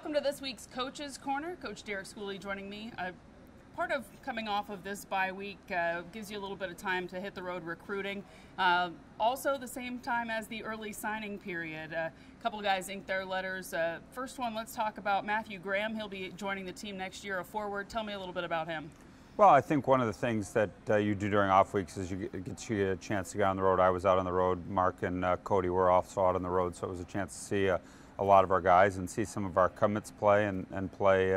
welcome to this week's Coaches Corner. Coach Derek Schooley joining me. Uh, part of coming off of this bye week uh, gives you a little bit of time to hit the road recruiting. Uh, also, the same time as the early signing period. A couple of guys inked their letters. Uh, first one, let's talk about Matthew Graham. He'll be joining the team next year, a forward. Tell me a little bit about him. Well, I think one of the things that uh, you do during off weeks is you get, get you a chance to get on the road. I was out on the road. Mark and uh, Cody were also out on the road, so it was a chance to see a lot of our guys and see some of our commits play and, and play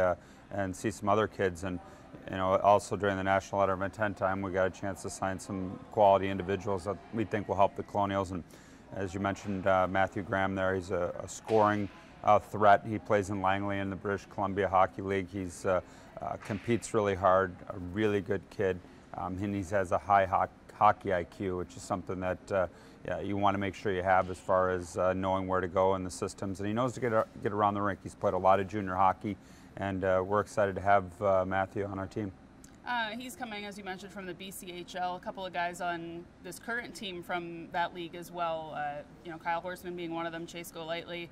and see some other kids. And you know, also during the National Letter of Intent time, we got a chance to sign some quality individuals that we think will help the Colonials. And as you mentioned, uh, Matthew Graham there, he's a, a scoring uh, threat. He plays in Langley in the British Columbia Hockey League. He's uh, uh competes really hard, a really good kid, um, and he has a high ho hockey IQ, which is something that uh, yeah, you want to make sure you have as far as uh, knowing where to go in the systems. And he knows to get, get around the rink. He's played a lot of junior hockey and uh, we're excited to have uh, Matthew on our team. Uh, he's coming, as you mentioned, from the BCHL. A couple of guys on this current team from that league as well. Uh, you know, Kyle Horseman being one of them, Chase Golightly.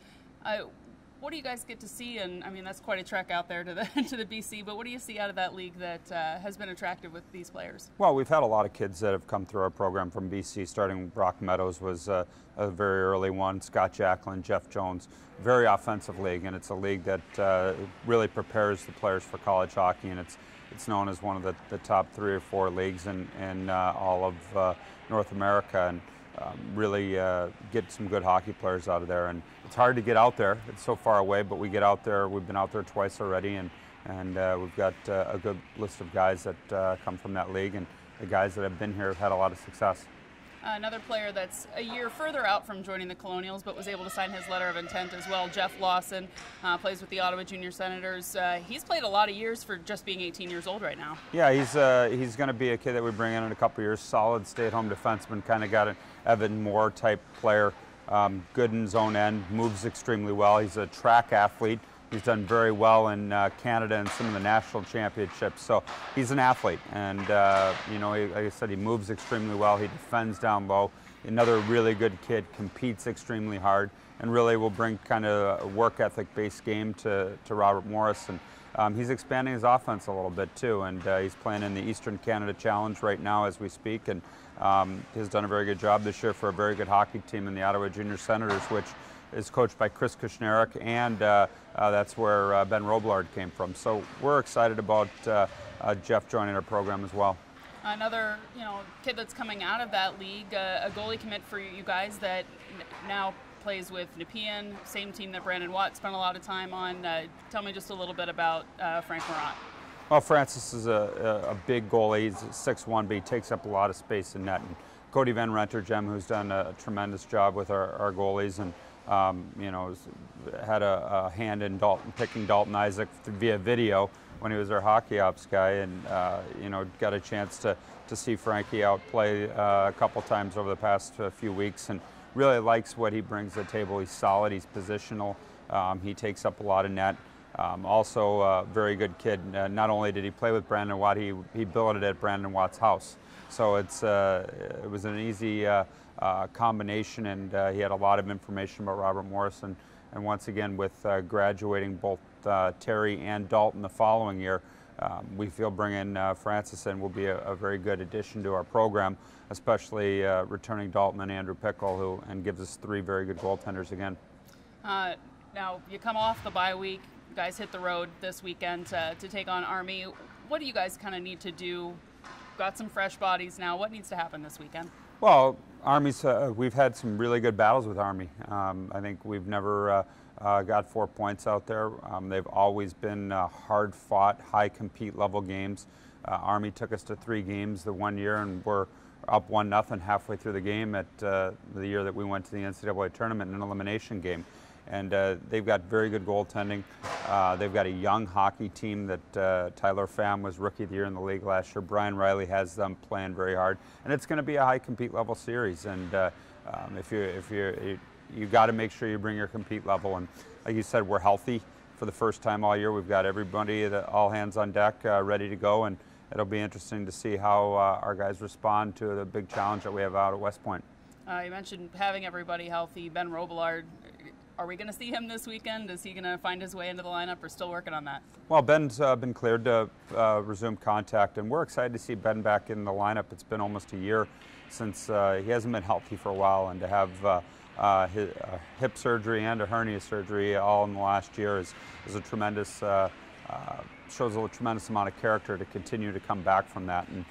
What do you guys get to see? And I mean, that's quite a trek out there to the to the BC. But what do you see out of that league that uh, has been attractive with these players? Well, we've had a lot of kids that have come through our program from BC. Starting Brock Meadows was uh, a very early one. Scott Jacklin, Jeff Jones, very offensive league, and it's a league that uh, really prepares the players for college hockey, and it's it's known as one of the, the top three or four leagues in in uh, all of uh, North America. And um, really uh, get some good hockey players out of there. And it's hard to get out there. It's so far away, but we get out there. We've been out there twice already, and and uh, we've got uh, a good list of guys that uh, come from that league, and the guys that have been here have had a lot of success. Another player that's a year further out from joining the Colonials, but was able to sign his letter of intent as well. Geoff Lawson uh, plays with the Ottawa Junior Senators. Uh, he's played a lot of years for just being 18 years old right now. Yeah, he's uh, he's going to be a kid that we bring in in a couple years. Solid stay-at-home defenseman, kind of got an Evan Moore type player. Um, good in zone end, moves extremely well. He's a track athlete. He's done very well in uh, Canada and some of the national championships. So he's an athlete, and uh, you know, he, like I said, he moves extremely well. He defends down low. Another really good kid, competes extremely hard, and really will bring kind of a work ethic-based game to, to Robert Morris. And um, he's expanding his offense a little bit too, and uh, he's playing in the Eastern Canada Challenge right now as we speak, and um, he's done a very good job this year for a very good hockey team in the Ottawa Junior Senators, which is coached by Chris Kushnerick, and uh, uh, that's where uh, Ben Robillard came from. So we're excited about uh, uh, Geoff joining our program as well. Another, you know, kid that's coming out of that league, uh, a goalie commit for you guys that now plays with Nepean, same team that Brandon Watt spent a lot of time on. tell me just a little bit about Frank Marotte. Well, Francis is a, a, big goalie. He's 6'1", but he takes up a lot of space in net. And Cody Van Rentergem, who's done a tremendous job with our, our goalies, and um, you know, had a, a, hand in Dalton, picking Dalton Izyk via video when he was our hockey ops guy, and uh, you know, got a chance to to see Frankie out play uh, a couple times over the past uh, few weeks, and really likes what he brings to the table. He's solid. He's positional. Um, he takes up a lot of net. Um, also, a very good kid. Uh, not only did he play with Brandon Watt, he he billeted at Brandon Watt's house. So it's uh, it was an easy uh, uh, combination, and uh, he had a lot of information about Robert Morrison. And once again, with uh, graduating both Terry and Dalton the following year, um, we feel bringing Francis in will be a, a, very good addition to our program, especially returning Dalton and Andrew Pickle, who and gives us three very good goaltenders again. now you come off the bye week, guys hit the road this weekend to, to take on Army. What do you guys kind of need to do? Got some fresh bodies now. What needs to happen this weekend? Well, Army's, uh, we've had some really good battles with Army. Um, I think we've never uh, uh, got four points out there. Um, they've always been uh, hard fought, high compete level games. Uh, Army took us to three games the one year and we're up one nothing halfway through the game at uh, the year that we went to the NCAA tournament in an elimination game and uh, they've got very good goaltending. Uh, they've got a young hockey team that uh, Tyler Pham was rookie of the year in the league last year. Brian Riley has them playing very hard, and it's going to be a high compete level series. And uh, um, if you if you you got to make sure you bring your compete level. And like you said, we're healthy for the first time all year. We've got everybody, all hands on deck, uh, ready to go, and it'll be interesting to see how uh, our guys respond to the big challenge that we have out at West Point. you mentioned having everybody healthy. Ben Robillard are we going to see him this weekend? Is he going to find his way into the lineup or still working on that? Well, Ben's uh, been cleared to uh, resume contact, and we're excited to see Ben back in the lineup. It's been almost a year since uh, he hasn't been healthy for a while, and to have uh, uh, his, uh, hip surgery and a hernia surgery all in the last year is, is a tremendous, shows a tremendous amount of character to continue to come back from that. And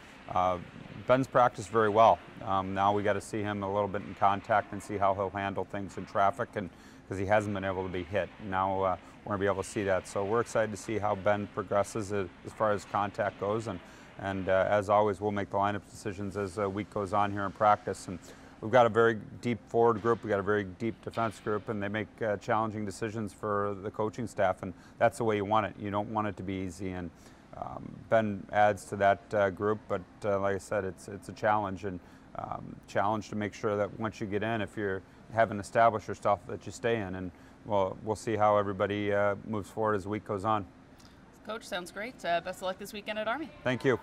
Ben's practiced very well. Um, now we got to see him a little bit in contact and see how he'll handle things in traffic and because he hasn't been able to be hit. Now uh, we're going to be able to see that. So we're excited to see how Ben progresses as far as contact goes. And, and uh, as always, we'll make the lineup decisions as the week goes on here in practice. And we've got a very deep forward group. We've got a very deep defense group, and they make uh, challenging decisions for the coaching staff. And that's the way you want it. You don't want it to be easy. And um, Ben adds to that uh, group, but uh, like I said, it's, it's a challenge. And um, challenge to make sure that once you get in, if you're haven't established yourself that you stay in. And well, we'll see how everybody uh, moves forward as the week goes on. Coach, sounds great. Uh, best of luck this weekend at Army. Thank you.